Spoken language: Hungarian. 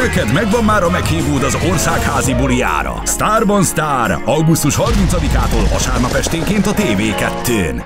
Neked megvan már a meghívód az országházi buliára. Starban Star, augusztus 30-ától vasárnap esténként a TV2-n.